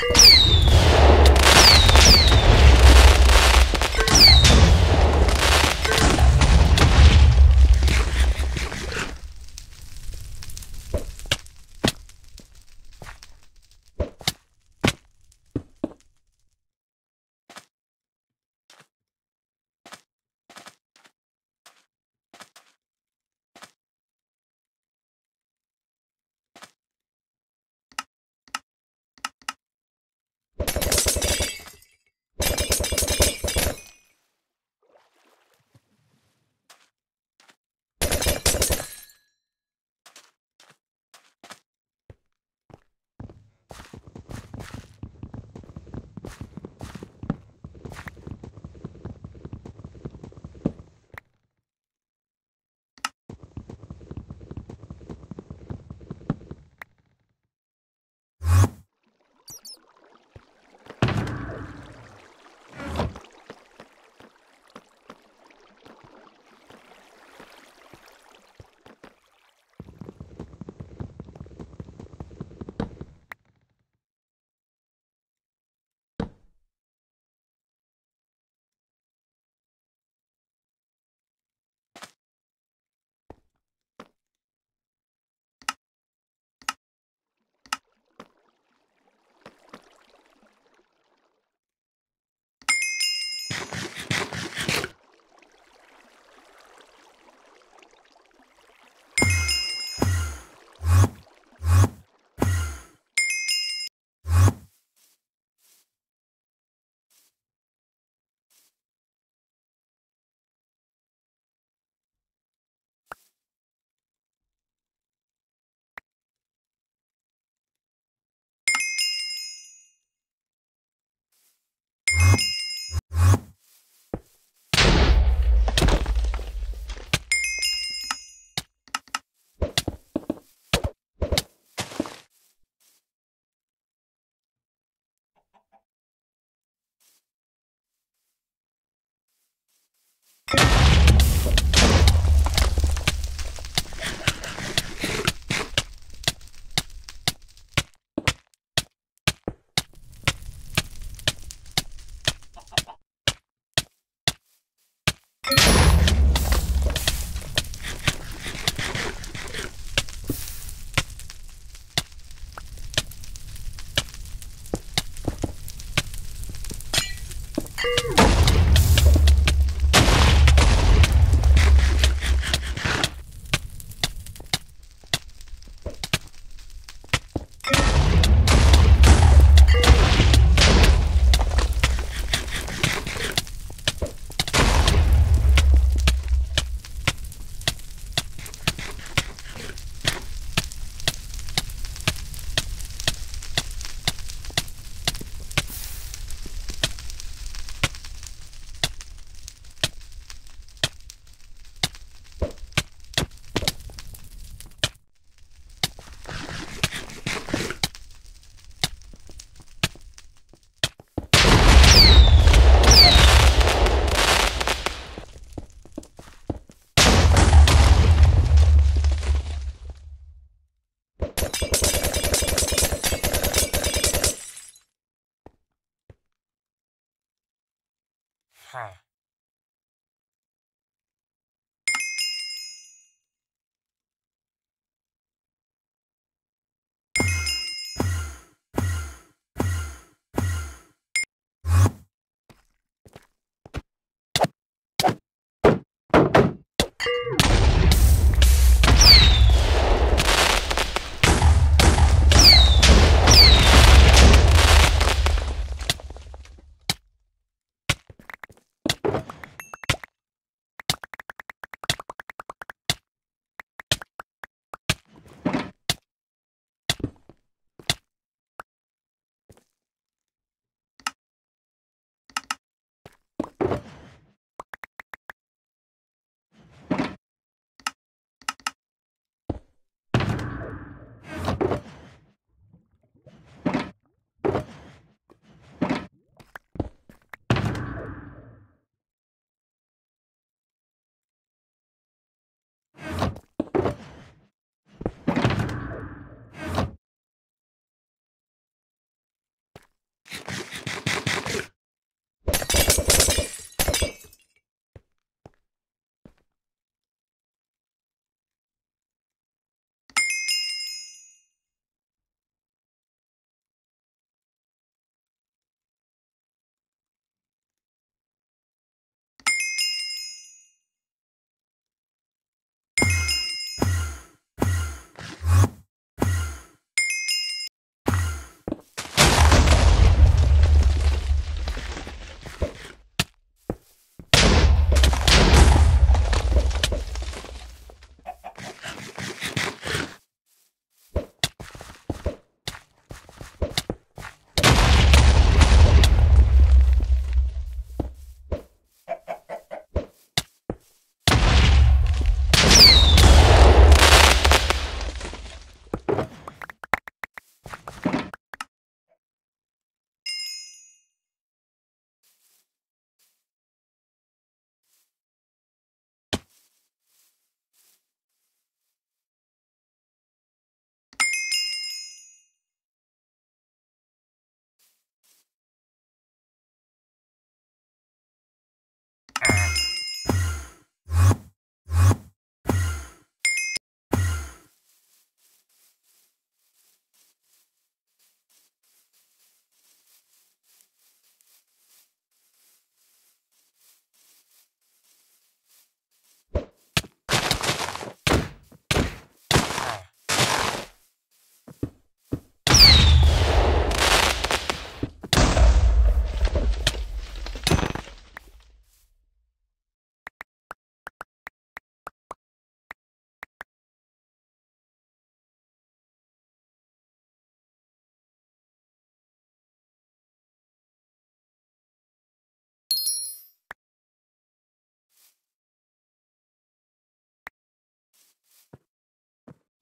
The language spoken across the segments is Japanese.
you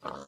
you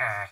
Huh.